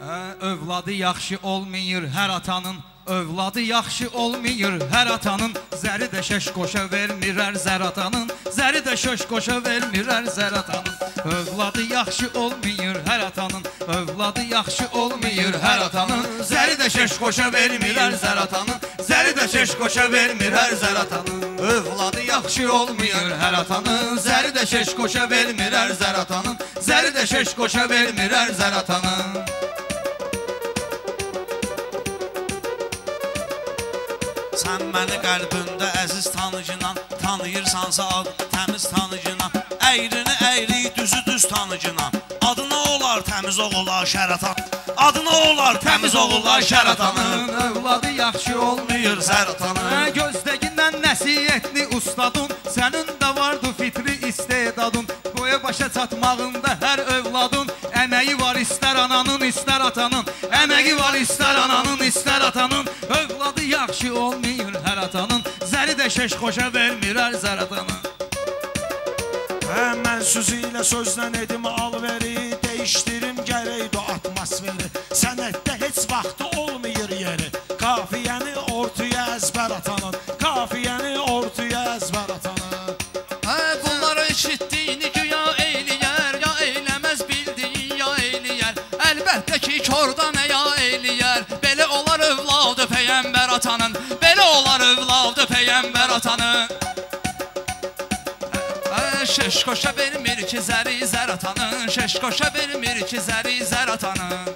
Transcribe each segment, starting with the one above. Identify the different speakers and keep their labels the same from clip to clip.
Speaker 1: Hə, övladı yaxşı olmayır hər atanın. Övladı yaxşı olmayır hər atanın. Zəri də şəş qoşa vermir hər zər atanın. Zəri də şəş qoşa vermir hər zər atanın. Övladı yaxşı olmayır hər atanın. Övladı yaxşı olmayır hər atanın. Zəri də şəş qoşa vermir hər zər atanın. Zəri də şəş qoşa vermir hər zər atanın. Övladı yaxşı olmayır hər atanın. Zəri də şəş qoşa vermir hər zər atanın. Zəri də şəş qoşa vermir hər zər atanın
Speaker 2: Sən məni qəlbində əziz tanıcınan Tanıyırsansa ad təmiz tanıcınan Əyrini əyri, düzü düz tanıcınan Adına olar təmiz oğullar şəratan? Adına olar təmiz oğullar şəratanın?
Speaker 1: Övladı yaxşı olmayır
Speaker 2: zəratanın
Speaker 1: Hə, Gözləgindən nəsiyyətli ustadın. Sənin də vardı fitri istedadın. Boya başa çatmağında hər övladın. Əməyi var istər ananın, istər atanın. Əməyi var istər ananın, istər atanın. Övladı yaxşı olmayır şeş xoşa vermir hər zəratanın
Speaker 2: Hə, mən sözü ilə sözdən edim alveri Değişdirim gərək o atmosferi Sənətdə heç vaxtı olmayır
Speaker 3: peyğəmbər atanın, belə olar övladı peyğəmbər atanın. Şeş qoşa vermir ki, zəri zər atanın, şeş qoşa vermir ki, zəri zər atanın.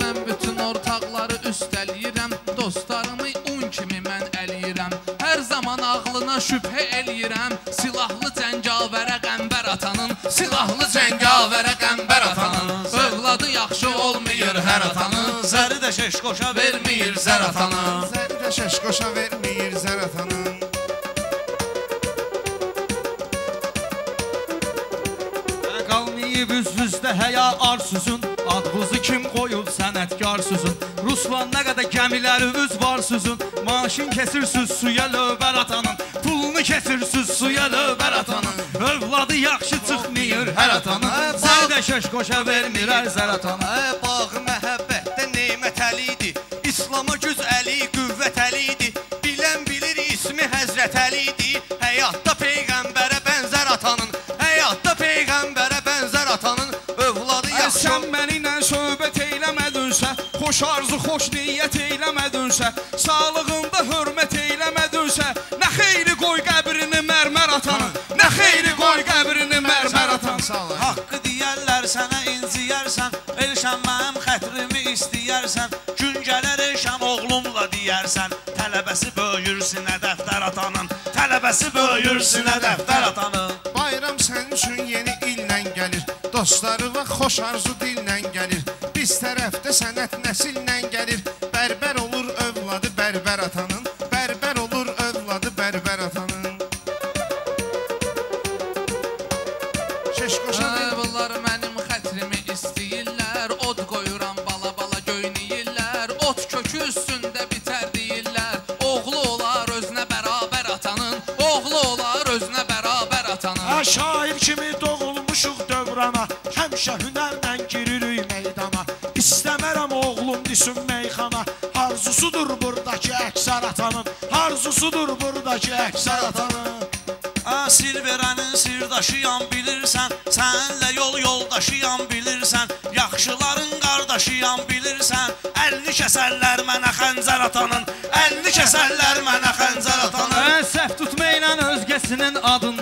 Speaker 3: Mən bütün ortaqları üstələyirəm Dostlarımı un kimi mən ələyirəm Hər zaman ağlına şübhə eləyirəm Silahlı cəngavərə qəmbər atanın Silahlı cəngavərə qəmbər atanın
Speaker 2: də şeş qoşa
Speaker 3: Vermir zər atanın
Speaker 4: Zərdə şəş qoşa vermir zəratanın
Speaker 1: Qalmayıb üz-üzdə həya arsuzun. Adınızı kim qoyub sənətkarsuzun Ruslan nə qədər gəmiləriniz var suzun. Maşın kəsirsiniz suya lövbər atanın. Pulunu kəsirsiniz suya lövbər atanın. Övladı yaxşı çıxmayır hər atanın. Səni də şəş qoşa vermir hər zər atanın
Speaker 5: bağı məhəbbətdə nemət əlidir İslama güc əli, qüvvət əlidir. Bilən bilir ismi Həzrət Əlidir. Həyatda Peyğəmbərə bənzər atanın Həyatda Peyğəmbərə bənzər atanın Övladı yaxşı
Speaker 1: Sən mənimlə söhbət eyləmədinsə Xoş arzu, xoş niyyət eyləmədinsə Sağlığında
Speaker 2: böyürsünə dəftər atanın. Tələbəsi böyürsünə dəftər atanın.
Speaker 4: Bayram sənin üçün yeni illə gəlir. Dostları və xoş arzu dillə gəlir. Biz tərəfdə sənət nəsillə gəlir
Speaker 2: şair kimi doğulmuşuq dövrana Həmişə hünərlə giririk meydana. İstəmərəm oğlum düşün meyxana Arzusudur buradakı əksər atanın Arzusudur buradakı əksər atanın. Hə sir verənin sirdaşıyam bilirsən Səninlə yol yoldaşıyam bilirsən Yaxşıların qardaşıyam bilirsən. Əlini kəsərlər mənə xəncər atanın Əlini kəsərlər mənə xəncər atanın.
Speaker 1: Səhv tutmayla özgəsinin adından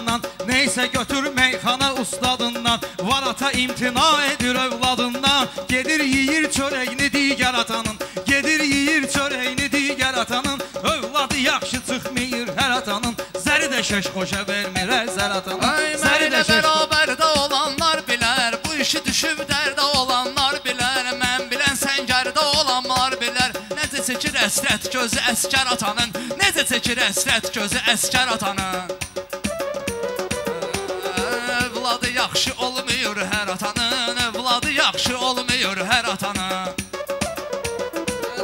Speaker 1: Neysə götür meyxana ustadından Var ata imtina edir övladından Gedir yeyir çörəyini digər atanın Gedir yeyir çörəyini digər atanın. Övladı yaxşı çıxmayır hər atanın Zəri də şeş xoşa vermir hər zər atanın.
Speaker 3: Ay mənimlə bərabərdə olanlar bilər Bu işi düşüb dərdə olanlar bilər. Mən bilən səngərdə olanlar bilər. Necə çəkir əsrət gözü əskər atanın Necə çəkir əsrət gözü əskər atanın atana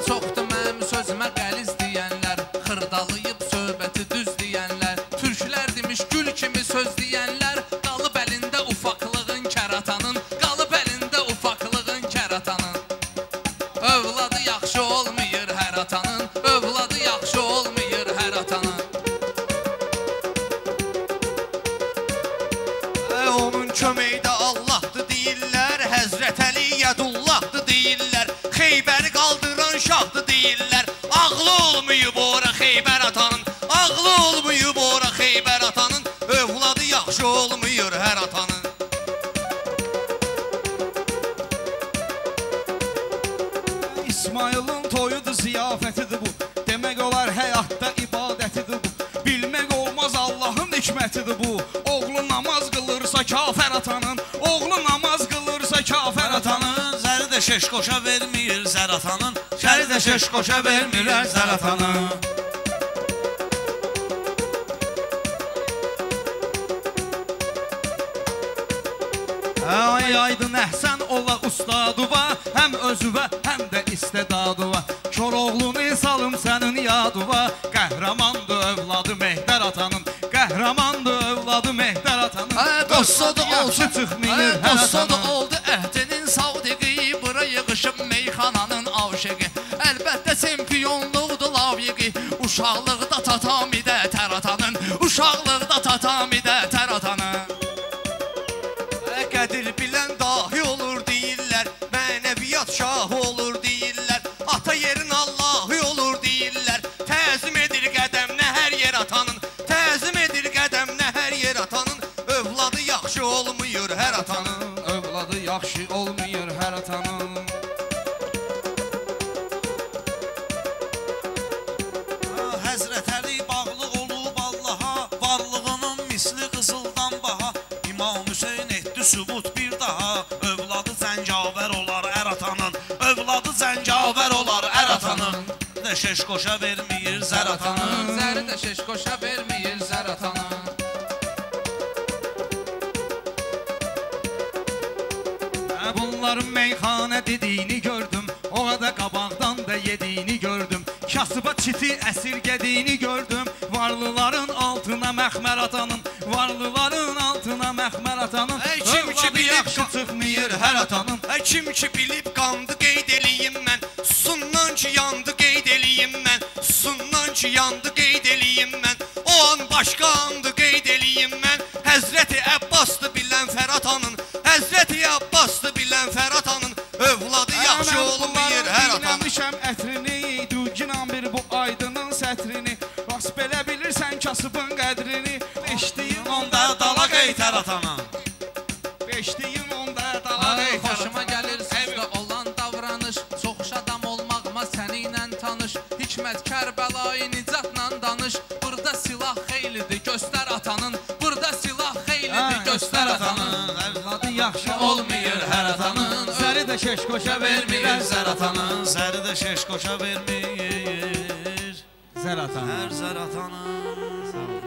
Speaker 3: Çoxdur mənim sözümə qəliz deyənlər Xırdalayıb söhbəti düz deyənlər. Türklər demiş gül kimi söz deyənlər Qalıb əlində ufaqlığın kəratanın Qalıb əlində ufaqlığın kəratanın. Övladı yaxşı olmayır hər atanın Övladı yaxşı olmayır hər atanın.
Speaker 5: Ə, onun köməkdə Allahdır deyirlər Həzrət Əli Yədullahdır qaldıran şahdır deyirlər Ağlı olmayıb ora Xeybər atanın Ağlı olmayıb ora Xeybər atanın Övladı yaxşı olmuyor hər atanın
Speaker 1: İsmailin toyudur, ziyafətidir bu. Demək olar həyatda ibadətidir bu. Bilmək olmaz Allahın hikmətidir bu. Oğlu namaz qılırsa kafir atanın, oğlu namaz qılırsa kafir atanın.
Speaker 6: Də şeş qoşa vermir zər atanın Şəri də şeş qoşa vermirlər zər atanın
Speaker 1: Ay aydın əhsən ola ustadıva, həm özüvə, həm də istedadıva. Koroğlunu salım sənin yadıva, qəhrəmandır övladı Mehdər atanın, qəhrəmandır övladı Mehdər atanın.
Speaker 3: Dostodu
Speaker 1: Övladı
Speaker 3: oldu,
Speaker 1: çıxmayır
Speaker 3: hə,
Speaker 1: hər
Speaker 3: dostodu
Speaker 1: atanın.
Speaker 3: oldu əhdinin savdiqi Bura yığışıb meyxananın avşıqı Əlbəttə çempionluqdur laviqi Uşaqlıqda tatamidə tər atanın Uşaqlıqda tatamidə
Speaker 6: sübut bir daha. Övladı zəncavər olar ər atanın. Övladı zəncavər olar ər atanın. Də şeş qoşa vermir zər atanın.
Speaker 3: Zəri də şeş qoşa vermir zər atanın.
Speaker 1: Hə, Bunların meyxanə dediyini gördüm. O da qabaqdan da yediyini gördüm. Kasıba çiti əsirgədiyini gördüm. Varlıların altına məxmər atanın. Varlıların altına məxmər atanın.
Speaker 5: Ey ki
Speaker 1: çıxmayır hər atanın
Speaker 5: Ey kim ki bilib qandı qeyd eləyim mən Sundan ki yandı qeyd eləyim mən Sundan ki yandı qeyd eləyim mən O an başqa andı qeyd eləyim mən Həzrəti Əbbasdı bilən Fəratanın Həzrəti Əbbasdı bilən Fəratanın Övladı yaxşı olmayır hər atanın.
Speaker 1: Dinləmişəm ətrini Düzginən bir bu aydının sətrini. Rast belə bilirsən kasıbın qədrini. Beşdiyin onda dala qeytər
Speaker 6: atanın
Speaker 1: Beşdiyin
Speaker 3: göstər atanın
Speaker 1: Övladı yaxşı
Speaker 3: Olmayır hər atanın.
Speaker 1: Zəri də keş qoşa vermirlər
Speaker 3: zər atanın.
Speaker 6: Zəri də şeş qoşa vermir.
Speaker 1: Zər atanın.
Speaker 6: Hər zər atanın. Mehriban